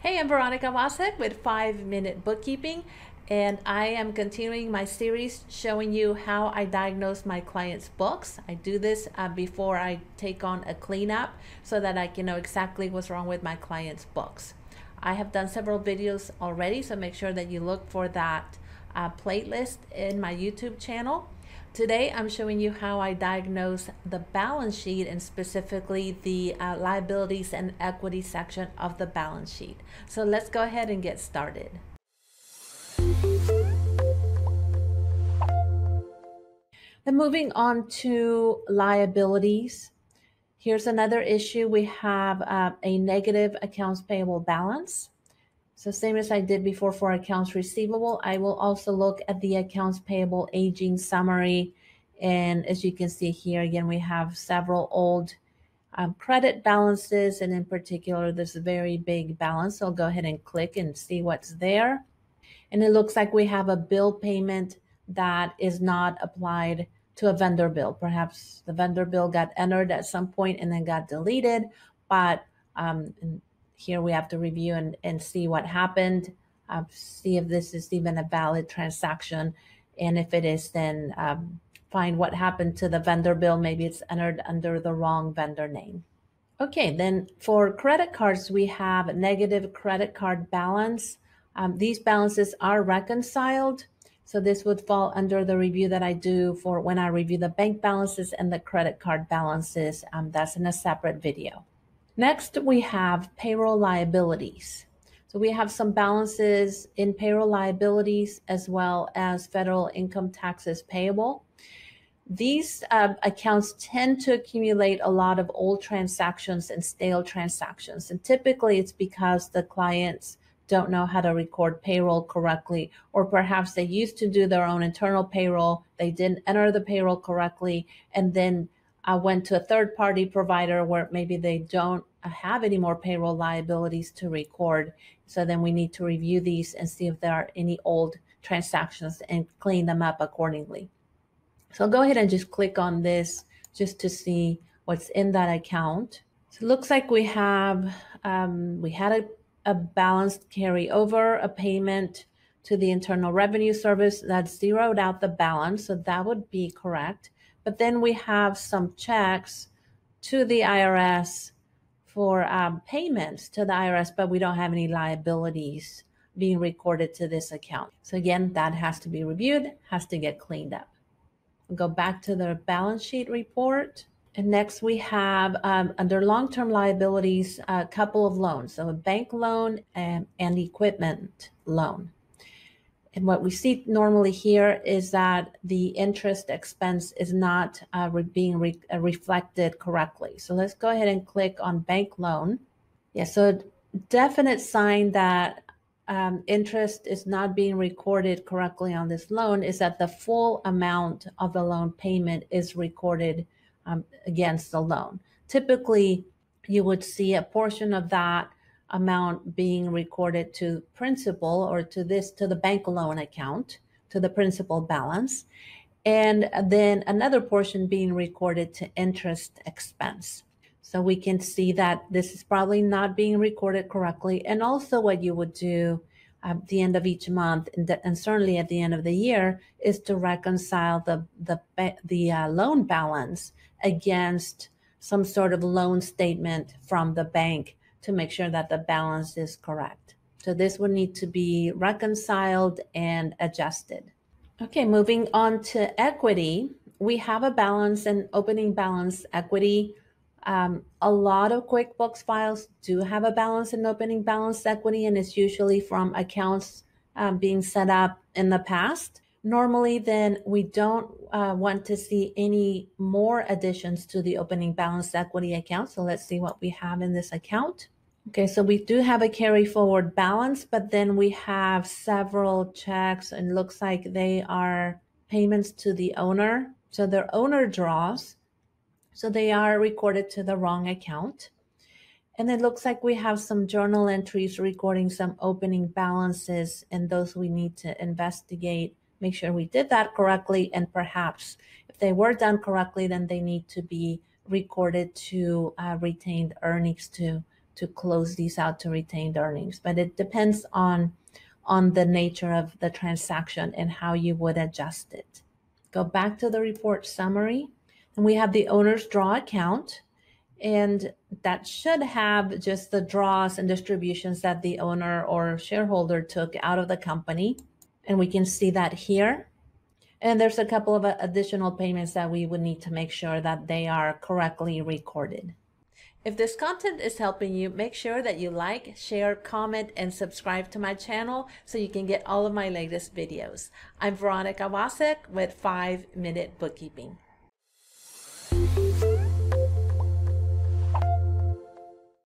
Hey, I'm Veronica Wasek with 5 Minute Bookkeeping, and I am continuing my series showing you how I diagnose my clients' books. I do this uh, before I take on a cleanup so that I can know exactly what's wrong with my clients' books. I have done several videos already, so make sure that you look for that uh, playlist in my YouTube channel. Today, I'm showing you how I diagnose the balance sheet and specifically the uh, liabilities and equity section of the balance sheet. So let's go ahead and get started. Then moving on to liabilities. Here's another issue. We have uh, a negative accounts payable balance. So same as I did before for accounts receivable, I will also look at the accounts payable aging summary. And as you can see here, again, we have several old um, credit balances. And in particular, this very big balance. So I'll go ahead and click and see what's there. And it looks like we have a bill payment that is not applied to a vendor bill. Perhaps the vendor bill got entered at some point and then got deleted, but um, here we have to review and, and see what happened, uh, see if this is even a valid transaction. And if it is, then um, find what happened to the vendor bill. Maybe it's entered under the wrong vendor name. Okay, then for credit cards, we have negative credit card balance. Um, these balances are reconciled. So this would fall under the review that I do for when I review the bank balances and the credit card balances. Um, that's in a separate video. Next, we have payroll liabilities. So we have some balances in payroll liabilities as well as federal income taxes payable. These uh, accounts tend to accumulate a lot of old transactions and stale transactions. And typically it's because the clients don't know how to record payroll correctly, or perhaps they used to do their own internal payroll, they didn't enter the payroll correctly, and then I went to a third party provider where maybe they don't have any more payroll liabilities to record. So then we need to review these and see if there are any old transactions and clean them up accordingly. So I'll go ahead and just click on this just to see what's in that account. So it looks like we have, um, we had a, a balanced carryover, a payment to the Internal Revenue Service that zeroed out the balance. So that would be correct. But then we have some checks to the IRS for um, payments to the IRS, but we don't have any liabilities being recorded to this account. So again, that has to be reviewed, has to get cleaned up. Go back to the balance sheet report. And next we have um, under long-term liabilities, a couple of loans. So a bank loan and, and equipment loan. And what we see normally here is that the interest expense is not uh, re being re uh, reflected correctly. So let's go ahead and click on bank loan. Yeah, so definite sign that um, interest is not being recorded correctly on this loan is that the full amount of the loan payment is recorded um, against the loan. Typically, you would see a portion of that amount being recorded to principal or to this to the bank loan account to the principal balance and then another portion being recorded to interest expense. So we can see that this is probably not being recorded correctly. And also what you would do at the end of each month and, and certainly at the end of the year is to reconcile the the the uh, loan balance against some sort of loan statement from the bank to make sure that the balance is correct. So this would need to be reconciled and adjusted. Okay, moving on to equity. We have a balance and opening balance equity. Um, a lot of QuickBooks files do have a balance and opening balance equity, and it's usually from accounts um, being set up in the past. Normally, then we don't uh, want to see any more additions to the opening balance equity account. So let's see what we have in this account. Okay, so we do have a carry forward balance, but then we have several checks and looks like they are payments to the owner. So they're owner draws. So they are recorded to the wrong account. And it looks like we have some journal entries recording some opening balances and those we need to investigate make sure we did that correctly. And perhaps if they were done correctly, then they need to be recorded to uh, retained earnings to, to close these out to retained earnings, but it depends on on the nature of the transaction and how you would adjust it. Go back to the report summary, and we have the owner's draw account, and that should have just the draws and distributions that the owner or shareholder took out of the company. And we can see that here. And there's a couple of additional payments that we would need to make sure that they are correctly recorded. If this content is helping you, make sure that you like, share, comment, and subscribe to my channel so you can get all of my latest videos. I'm Veronica Wasek with 5 Minute Bookkeeping.